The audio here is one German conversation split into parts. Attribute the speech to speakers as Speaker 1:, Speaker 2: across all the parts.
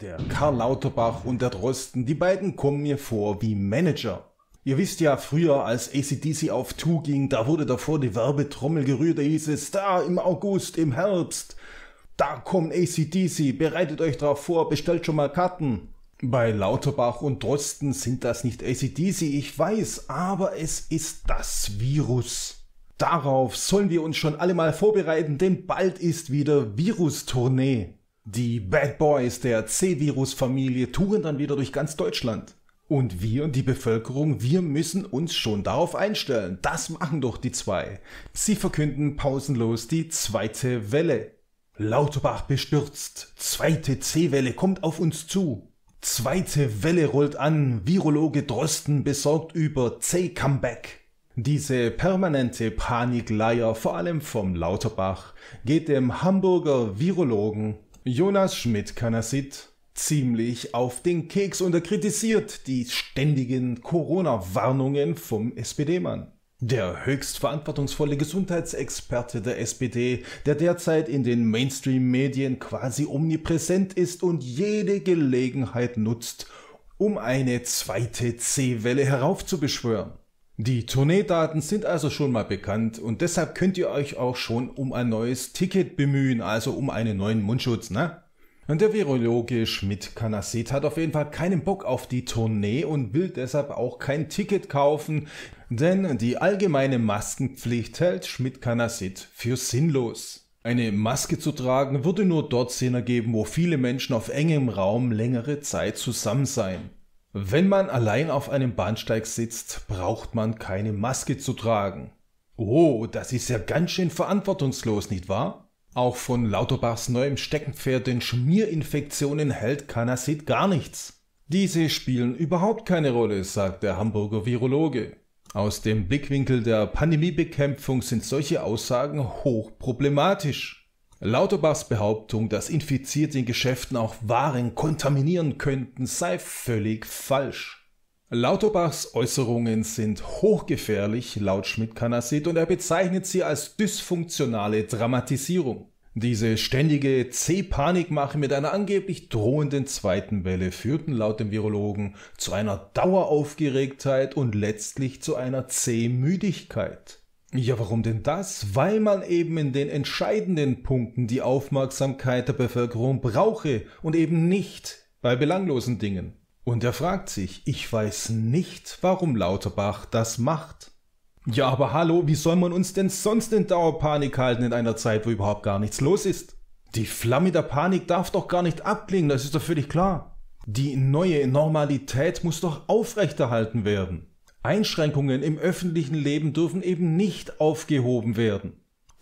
Speaker 1: Der Karl Lauterbach und der Drosten, die beiden kommen mir vor wie Manager. Ihr wisst ja, früher als ACDC auf Tour ging, da wurde davor die Werbetrommel gerührt, da hieß es, da im August, im Herbst, da kommt ACDC, bereitet euch drauf vor, bestellt schon mal Karten. Bei Lauterbach und Drosten sind das nicht ACDC, ich weiß, aber es ist das Virus. Darauf sollen wir uns schon alle mal vorbereiten, denn bald ist wieder Virustournee. Die Bad Boys der C-Virus-Familie touren dann wieder durch ganz Deutschland. Und wir, die Bevölkerung, wir müssen uns schon darauf einstellen. Das machen doch die zwei. Sie verkünden pausenlos die zweite Welle. Lauterbach bestürzt. Zweite C-Welle kommt auf uns zu. Zweite Welle rollt an. Virologe Drosten besorgt über C-Comeback. Diese permanente Panikleier, vor allem vom Lauterbach, geht dem Hamburger Virologen Jonas Schmidt-Kanassit ziemlich auf den Keks und er kritisiert die ständigen Corona-Warnungen vom SPD-Mann. Der höchst verantwortungsvolle Gesundheitsexperte der SPD, der derzeit in den Mainstream-Medien quasi omnipräsent ist und jede Gelegenheit nutzt, um eine zweite C-Welle heraufzubeschwören. Die Tourneedaten sind also schon mal bekannt und deshalb könnt ihr euch auch schon um ein neues Ticket bemühen, also um einen neuen Mundschutz, ne? Und der Virologe Schmidt-Kanassit hat auf jeden Fall keinen Bock auf die Tournee und will deshalb auch kein Ticket kaufen, denn die allgemeine Maskenpflicht hält Schmidt-Kanassit für sinnlos. Eine Maske zu tragen würde nur dort Sinn ergeben, wo viele Menschen auf engem Raum längere Zeit zusammen seien. Wenn man allein auf einem Bahnsteig sitzt, braucht man keine Maske zu tragen. Oh, das ist ja ganz schön verantwortungslos, nicht wahr? Auch von Lauterbachs neuem Steckenpferd den Schmierinfektionen hält Canasit gar nichts. Diese spielen überhaupt keine Rolle, sagt der Hamburger Virologe. Aus dem Blickwinkel der Pandemiebekämpfung sind solche Aussagen hochproblematisch. Lauterbachs Behauptung, dass Infizierte in Geschäften auch Waren kontaminieren könnten, sei völlig falsch. Lauterbachs Äußerungen sind hochgefährlich, laut Schmidt-Kanassit, und er bezeichnet sie als dysfunktionale Dramatisierung. Diese ständige C-Panikmache mit einer angeblich drohenden zweiten Welle führten laut dem Virologen zu einer Daueraufgeregtheit und letztlich zu einer C-Müdigkeit. Ja, warum denn das? Weil man eben in den entscheidenden Punkten die Aufmerksamkeit der Bevölkerung brauche und eben nicht bei belanglosen Dingen. Und er fragt sich, ich weiß nicht, warum Lauterbach das macht. Ja, aber hallo, wie soll man uns denn sonst in Dauerpanik halten in einer Zeit, wo überhaupt gar nichts los ist? Die Flamme der Panik darf doch gar nicht abklingen, das ist doch völlig klar. Die neue Normalität muss doch aufrechterhalten werden. Einschränkungen im öffentlichen Leben dürfen eben nicht aufgehoben werden.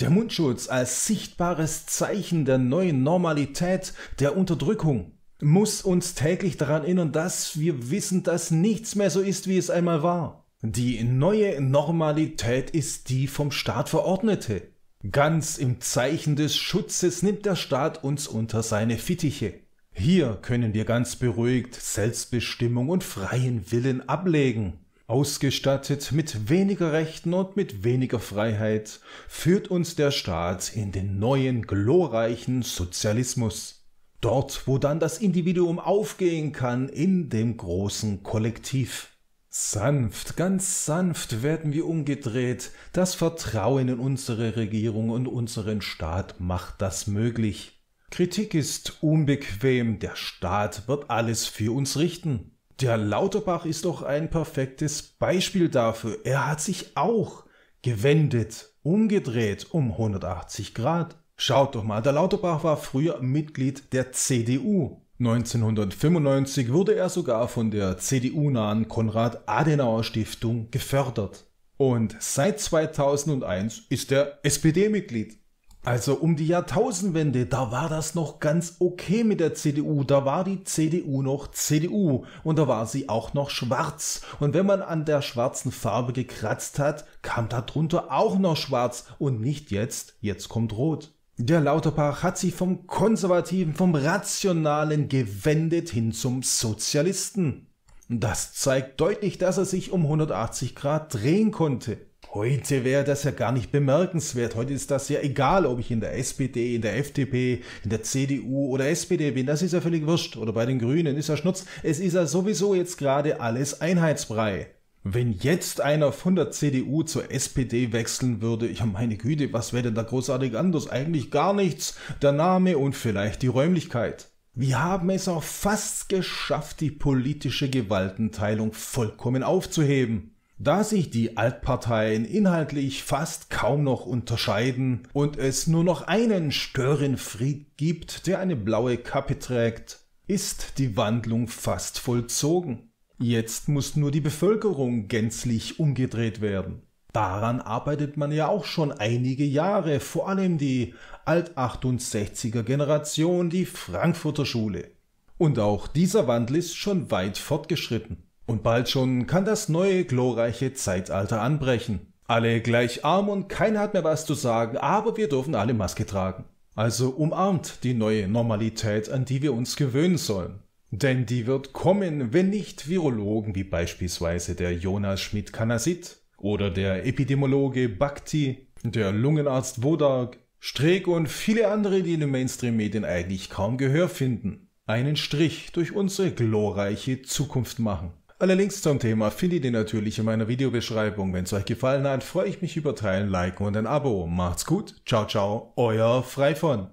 Speaker 1: Der Mundschutz als sichtbares Zeichen der neuen Normalität der Unterdrückung muss uns täglich daran erinnern, dass wir wissen, dass nichts mehr so ist, wie es einmal war. Die neue Normalität ist die vom Staat verordnete. Ganz im Zeichen des Schutzes nimmt der Staat uns unter seine Fittiche. Hier können wir ganz beruhigt Selbstbestimmung und freien Willen ablegen. Ausgestattet mit weniger Rechten und mit weniger Freiheit führt uns der Staat in den neuen glorreichen Sozialismus. Dort, wo dann das Individuum aufgehen kann in dem großen Kollektiv. Sanft, ganz sanft werden wir umgedreht. Das Vertrauen in unsere Regierung und unseren Staat macht das möglich. Kritik ist unbequem, der Staat wird alles für uns richten. Der Lauterbach ist doch ein perfektes Beispiel dafür. Er hat sich auch gewendet, umgedreht um 180 Grad. Schaut doch mal, der Lauterbach war früher Mitglied der CDU. 1995 wurde er sogar von der CDU-nahen Konrad-Adenauer-Stiftung gefördert. Und seit 2001 ist er SPD-Mitglied. Also um die Jahrtausendwende, da war das noch ganz okay mit der CDU. Da war die CDU noch CDU und da war sie auch noch schwarz. Und wenn man an der schwarzen Farbe gekratzt hat, kam darunter auch noch schwarz und nicht jetzt, jetzt kommt rot. Der Lauterbach hat sich vom Konservativen, vom Rationalen gewendet hin zum Sozialisten. Das zeigt deutlich, dass er sich um 180 Grad drehen konnte. Heute wäre das ja gar nicht bemerkenswert. Heute ist das ja egal, ob ich in der SPD, in der FDP, in der CDU oder SPD bin. Das ist ja völlig wurscht. Oder bei den Grünen ist ja Schnutz. Es ist ja sowieso jetzt gerade alles Einheitsbrei. Wenn jetzt einer von der CDU zur SPD wechseln würde, ja meine Güte, was wäre denn da großartig anders? Eigentlich gar nichts. Der Name und vielleicht die Räumlichkeit. Wir haben es auch fast geschafft, die politische Gewaltenteilung vollkommen aufzuheben da sich die Altparteien inhaltlich fast kaum noch unterscheiden und es nur noch einen Störenfried gibt, der eine blaue Kappe trägt, ist die Wandlung fast vollzogen. Jetzt muss nur die Bevölkerung gänzlich umgedreht werden. Daran arbeitet man ja auch schon einige Jahre, vor allem die Alt-68er Generation, die Frankfurter Schule. Und auch dieser Wandel ist schon weit fortgeschritten. Und bald schon kann das neue glorreiche Zeitalter anbrechen. Alle gleich arm und keiner hat mehr was zu sagen, aber wir dürfen alle Maske tragen. Also umarmt die neue Normalität, an die wir uns gewöhnen sollen. Denn die wird kommen, wenn nicht Virologen wie beispielsweise der Jonas Schmidt-Kanasit oder der Epidemiologe Bhakti, der Lungenarzt Wodak, Streeck und viele andere, die in den Mainstream-Medien eigentlich kaum Gehör finden, einen Strich durch unsere glorreiche Zukunft machen. Alle Links zum Thema findet ihr natürlich in meiner Videobeschreibung. Wenn es euch gefallen hat, freue ich mich über Teilen, Liken und ein Abo. Macht's gut. Ciao, ciao. Euer Freifon.